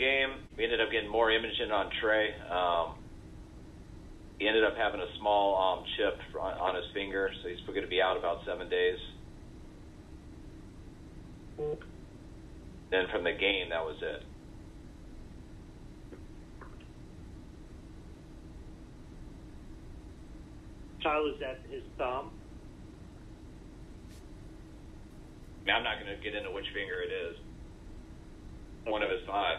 game, we ended up getting more imaging on Trey. Um, he ended up having a small um, chip on, on his finger, so he's going to be out about seven days. Then from the game, that was it. Kyle, is that his thumb? I mean, I'm not going to get into which finger it is. One of his five.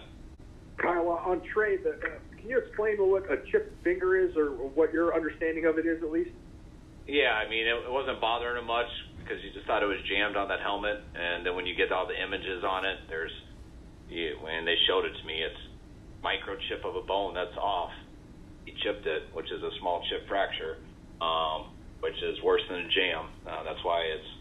Kyle, on Trey, the, uh, can you explain what a chipped finger is, or what your understanding of it is, at least? Yeah, I mean, it, it wasn't bothering him much because you just thought it was jammed on that helmet, and then when you get all the images on it, there's, you, when they showed it to me, it's microchip of a bone that's off. He chipped it, which is a small chip fracture, um, which is worse than a jam. Uh, that's why it's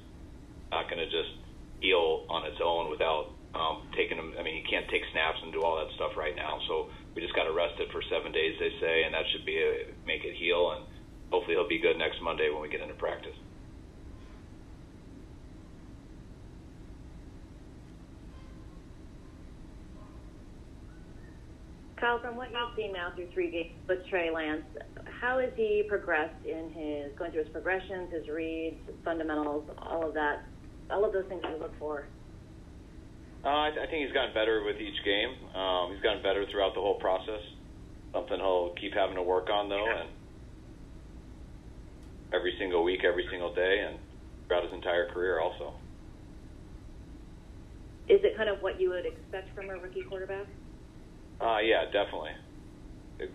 not going to just heal on its own without um, taking them. I mean, you can't take snaps and do all that stuff right now. So we just got to rest it for seven days, they say, and that should be a, make it heal. And hopefully he'll be good next Monday when we get into practice. Kyle, from what you've seen now through three games with Trey Lance, how has he progressed in his going through his progressions, his reads, fundamentals, all of that, all of those things you look for? Uh, I, I think he's gotten better with each game. Um, he's gotten better throughout the whole process. Something he'll keep having to work on though, and every single week, every single day, and throughout his entire career also. Is it kind of what you would expect from a rookie quarterback? Uh, yeah, definitely.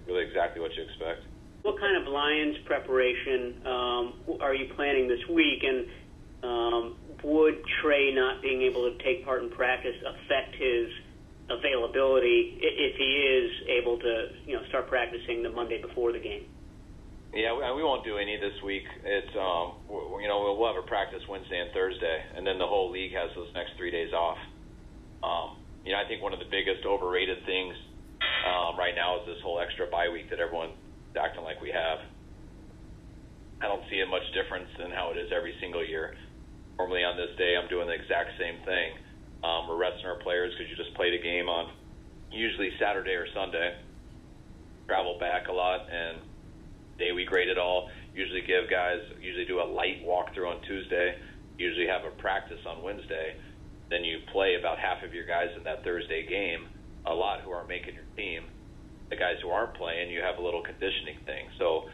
Really, exactly what you expect. What kind of Lions preparation um, are you planning this week? And um, would Trey not being able to take part in practice affect his availability if he is able to, you know, start practicing the Monday before the game? Yeah, we won't do any this week. It's um, you know, we'll have a practice Wednesday and Thursday, and then the whole league has those next three days off. Um, you know, I think one of the biggest overrated things um, right now is this whole extra bye week that everyone's acting like we have. I don't see it much difference than how it is every single year. Normally on this day, I'm doing the exact same thing. Um, we're resting our players because you just played a game on usually Saturday or Sunday. Travel back a lot, and day we grade it all. Usually give guys, usually do a light walkthrough on Tuesday. Usually have a practice on Wednesday. Then you play about half of your guys in that Thursday game a lot who aren't making your team. The guys who aren't playing, you have a little conditioning thing. So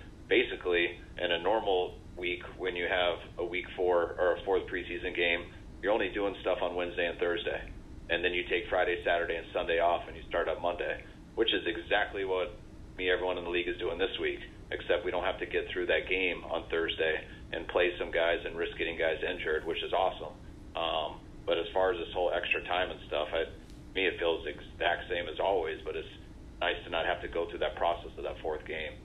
normal week, when you have a week four or a fourth preseason game, you're only doing stuff on Wednesday and Thursday, and then you take Friday, Saturday, and Sunday off, and you start up Monday, which is exactly what me, everyone in the league is doing this week. Except we don't have to get through that game on Thursday and play some guys and risk getting guys injured, which is awesome. Um, but as far as this whole extra time and stuff, I me, it feels the exact same as always, but it's nice to not have to go through that process of that fourth game.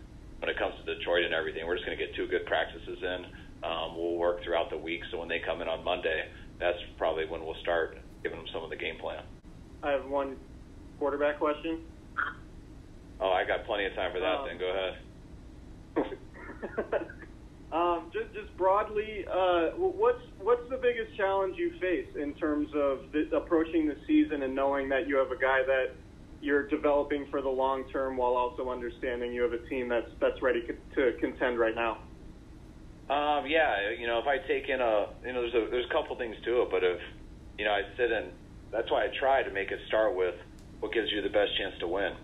When it comes to Detroit and everything, we're just going to get two good practices in. Um, we'll work throughout the week, so when they come in on Monday, that's probably when we'll start giving them some of the game plan. I have one quarterback question. Oh, I got plenty of time for that. Um, then go ahead. Um, just, just broadly, uh, what's what's the biggest challenge you face in terms of the, approaching the season and knowing that you have a guy that you're developing for the long term while also understanding you have a team that's that's ready to contend right now? Um, yeah, you know, if I take in a, you know, there's a there's a couple things to it, but if you know, I sit and that's why I try to make it start with what gives you the best chance to win,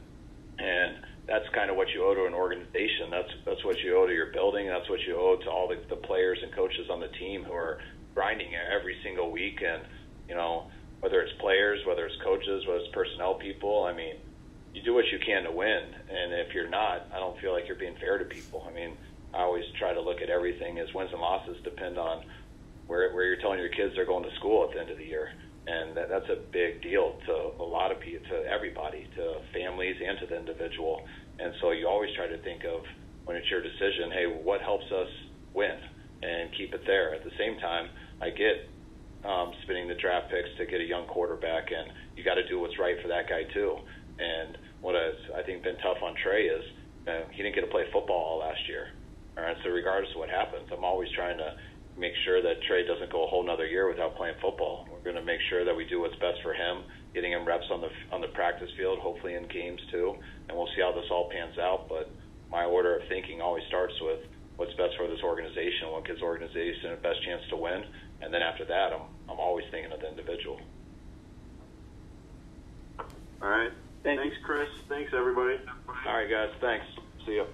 and that's kind of what you owe to an organization. That's that's what you owe to your building. That's what you owe to all the, the players and coaches on the team who are grinding every single week. And you know, whether it's players, whether it's coaches, whether it's personnel people. I mean, you do what you can to win. And if you're not, I don't feel like you're being fair to people. I mean, I always try to look at everything as wins and losses depend on where where you're telling your kids they're going to school at the end of the year and that, that's a big deal to a lot of people, to everybody, to families and to the individual. And so you always try to think of when it's your decision, hey, what helps us win, and keep it there. At the same time, I get um, spending the draft picks to get a young quarterback, and you got to do what's right for that guy too. And what has I think been tough on Trey is uh, he didn't get to play football all last year. All right, so regardless of what happens, I'm always trying to make sure that Trey doesn't go a whole nother year without playing football. We're going to make sure that we do what's best for him getting him reps on the on the practice field, hopefully in games too, and we'll see how this all pans out. But my order of thinking always starts with what's best for this organization, what gives the organization the best chance to win, and then after that, I'm I'm always thinking of the individual. All right. Thank Thanks, Chris. Thanks, everybody. All right, guys. Thanks. See you.